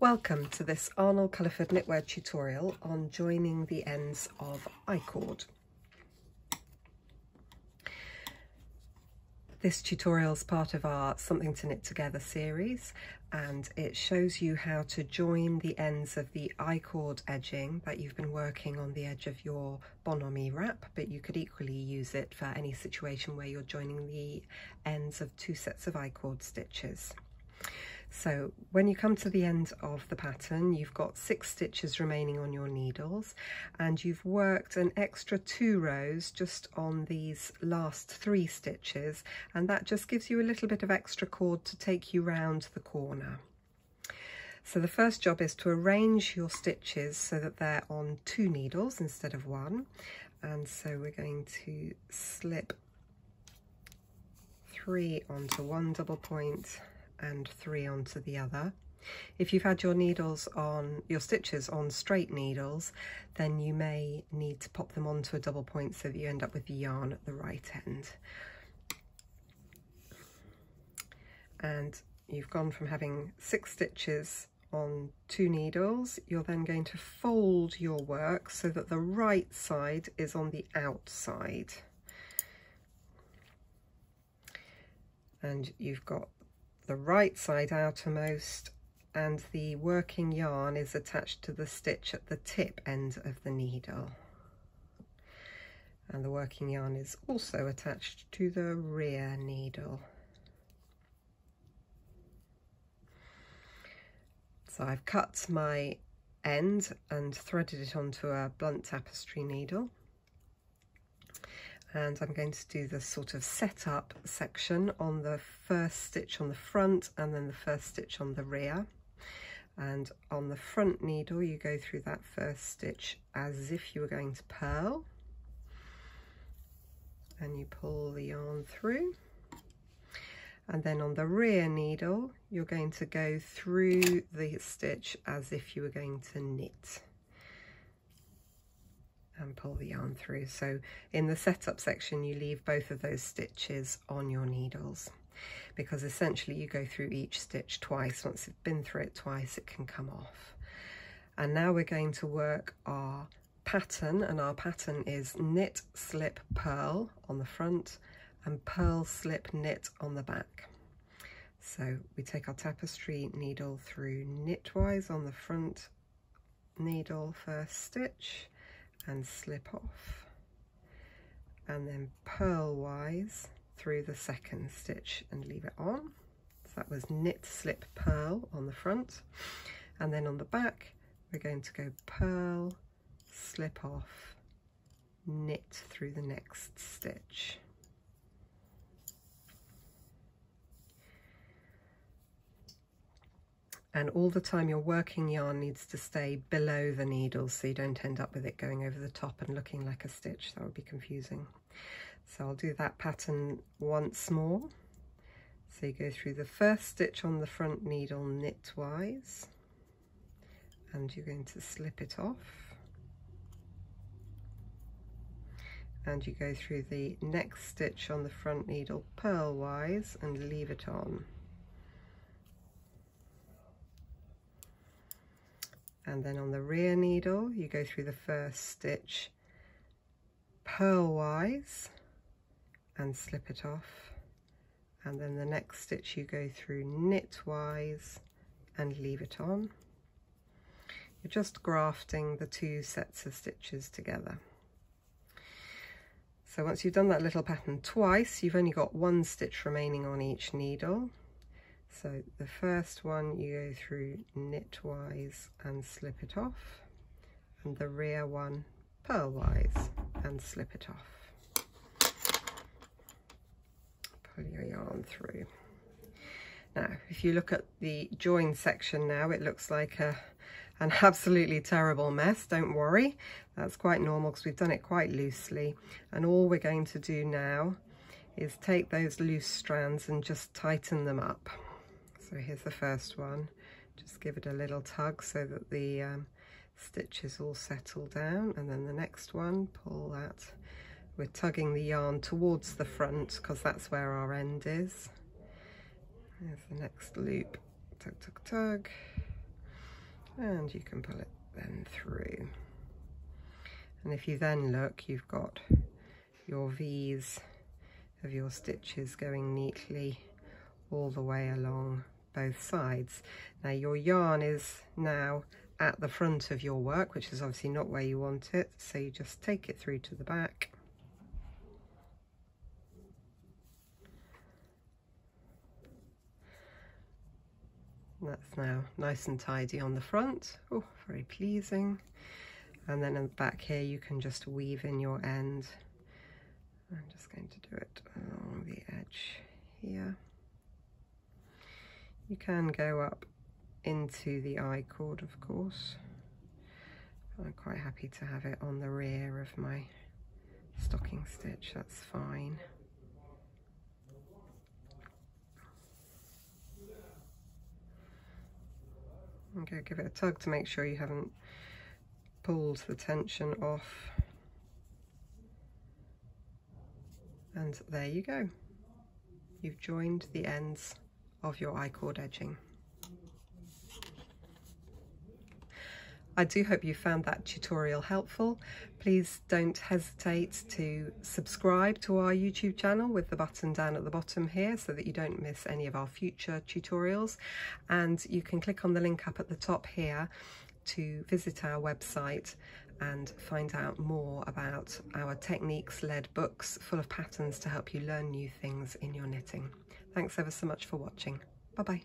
Welcome to this Arnall Culliford knitwear tutorial on joining the ends of I-cord. This tutorial is part of our Something to Knit Together series and it shows you how to join the ends of the I-cord edging that you've been working on the edge of your bonhomie wrap but you could equally use it for any situation where you're joining the ends of two sets of I-cord stitches. So when you come to the end of the pattern, you've got six stitches remaining on your needles and you've worked an extra two rows just on these last three stitches and that just gives you a little bit of extra cord to take you round the corner. So the first job is to arrange your stitches so that they're on two needles instead of one. And so we're going to slip three onto one double point and three onto the other. If you've had your needles on, your stitches on straight needles, then you may need to pop them onto a double point so that you end up with the yarn at the right end. And you've gone from having six stitches on two needles, you're then going to fold your work so that the right side is on the outside. And you've got the right side outermost and the working yarn is attached to the stitch at the tip end of the needle. And the working yarn is also attached to the rear needle. So I've cut my end and threaded it onto a blunt tapestry needle and I'm going to do the sort of setup section on the first stitch on the front and then the first stitch on the rear. And on the front needle you go through that first stitch as if you were going to purl. And you pull the yarn through. And then on the rear needle you're going to go through the stitch as if you were going to knit and pull the yarn through. So in the setup section, you leave both of those stitches on your needles because essentially you go through each stitch twice. Once you've been through it twice, it can come off. And now we're going to work our pattern and our pattern is knit, slip, purl on the front and purl, slip, knit on the back. So we take our tapestry needle through knitwise on the front needle first stitch and slip off and then purlwise through the second stitch and leave it on. So that was knit, slip, purl on the front and then on the back we're going to go purl, slip off, knit through the next stitch. And all the time your working yarn needs to stay below the needle so you don't end up with it going over the top and looking like a stitch. That would be confusing. So I'll do that pattern once more. So you go through the first stitch on the front needle knitwise and you're going to slip it off. And you go through the next stitch on the front needle purlwise and leave it on and then on the rear needle you go through the first stitch purlwise and slip it off. And then the next stitch you go through knitwise and leave it on. You're just grafting the two sets of stitches together. So once you've done that little pattern twice you've only got one stitch remaining on each needle so the first one you go through knitwise and slip it off and the rear one purlwise and slip it off. Pull your yarn through. Now if you look at the join section now it looks like a an absolutely terrible mess don't worry that's quite normal because we've done it quite loosely and all we're going to do now is take those loose strands and just tighten them up so here's the first one. Just give it a little tug so that the um, stitches all settle down. And then the next one, pull that. We're tugging the yarn towards the front because that's where our end is. There's the next loop. Tug, tug, tug. and you can pull it then through and if you then look you've got your V's of your stitches going neatly all the way along both sides. Now your yarn is now at the front of your work, which is obviously not where you want it. So you just take it through to the back. That's now nice and tidy on the front. Oh, very pleasing. And then in the back here, you can just weave in your end. I'm just going to do it along the edge here. You can go up into the I cord, of course. I'm quite happy to have it on the rear of my stocking stitch, that's fine. Okay, give it a tug to make sure you haven't pulled the tension off. And there you go. You've joined the ends of your I-cord edging. I do hope you found that tutorial helpful. Please don't hesitate to subscribe to our YouTube channel with the button down at the bottom here so that you don't miss any of our future tutorials. And you can click on the link up at the top here to visit our website and find out more about our techniques-led books full of patterns to help you learn new things in your knitting. Thanks ever so much for watching. Bye-bye.